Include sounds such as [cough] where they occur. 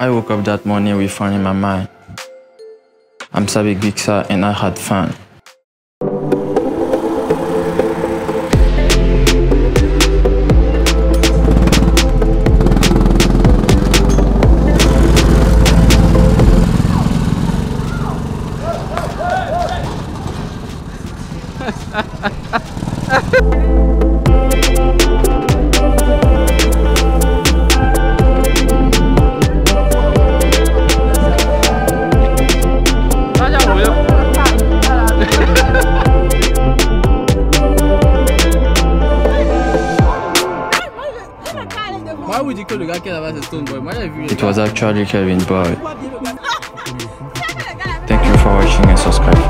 I woke up that morning with fun in my mind. I'm Sabiq BiqSa and I had fun. [laughs] Why would you call the guy Kelvin a Stonebwoy? Why have you It was actually Kelvin Boy. [laughs] Thank you for watching and subscribe.